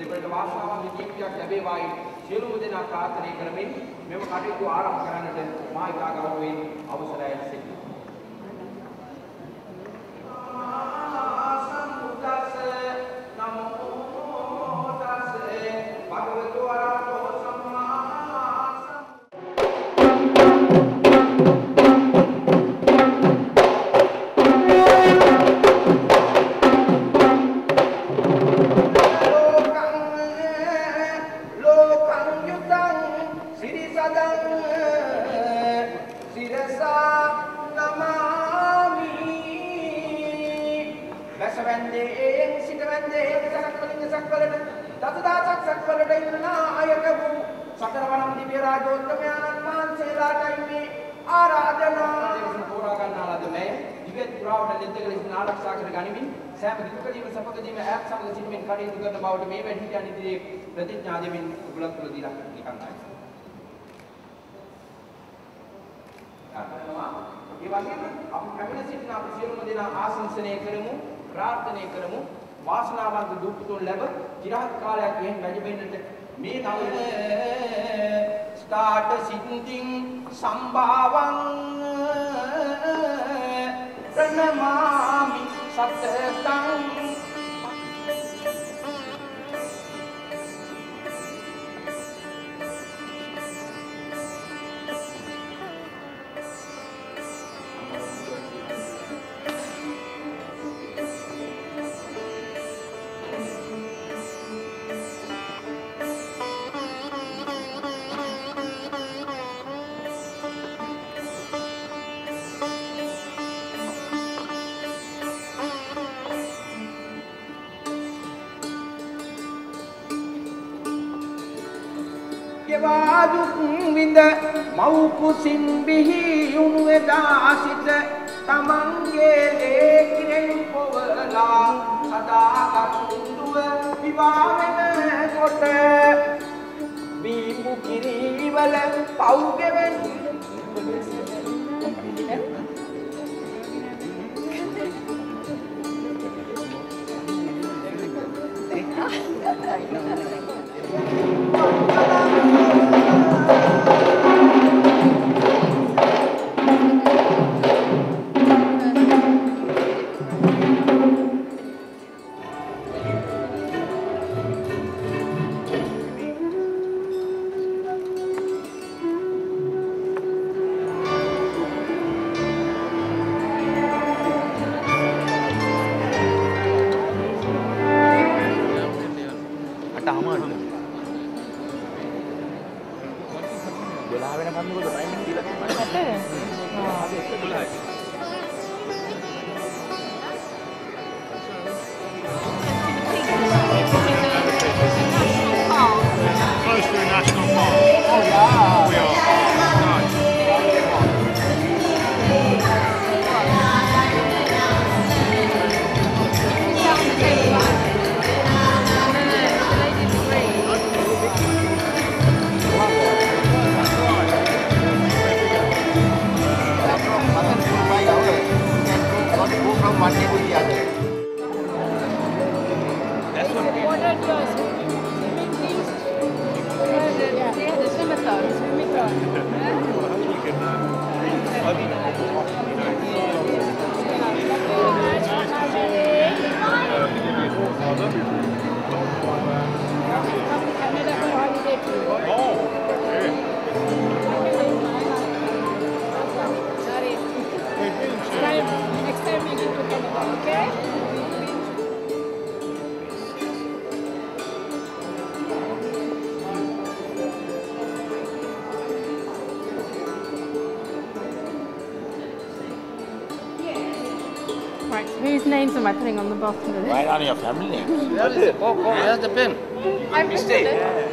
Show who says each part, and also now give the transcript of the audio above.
Speaker 1: දෙපළට වාසනාවක් විදියක් ලැබේවායි. සියලුම දෙනා ප්‍රාර්ථනා කරමින් මෙම කටයුතු ආරම්භ කරන්නට මා ඉතා ගෞරවයෙන් අවසරය සිටිනවා සිරිසදං සිරසා නමාමි වැසවැන්දේ සිටවැන්දේ සක්වලින් සක්වලට දසදාසක් සක්වලට ඉන්නා අයක වූ සතරවනම් දිව්‍ය රාජෝත්තමයන්න් වහන්සේලාටයි මේ ආරාධනා දෙවියන් තෝරා ගන්නා ලද මේ දිව්‍ය පුරාවට නිත්‍ය ලෙස ආරක්ෂා කර ගනිමින් සෑම දුකදීම සපකදීම ඈත් සමග සිටමින් කටයුතු කරන බවට මේ වැඩිහිටියන් ඉදිරියේ ප්‍රතිඥා දෙමින් උගලක් තුල දීලා නිකන් ආයි. ඒ වගේම අපි පැමිණ සිටින අපි සියලුම දෙනා ආශංසනය කරමු, ප්‍රාර්ථනා කරමු. වාසනාවන්ත දුක්තුන් ලැබ চিරහත් කාලයක් එහෙන් වැඩිවෙන්නට මේ නව ස්ථාට සිද්ධින් සම්භාවං ගෙවා දුක් විඳ මව් කුසින් බිහි යුණු එදා සිට තමන්ගේ ලේ කිරෙන් පොවලා සදාගත් දුව විවාහ වෙනකොට බීපු කිරිවල පව් ගෙවෙන
Speaker 2: okay? Right, whose names am I putting on the bottom of this?
Speaker 3: Write down your family names.
Speaker 4: Where is it? Oh, oh, where's the pin.
Speaker 2: I've written it.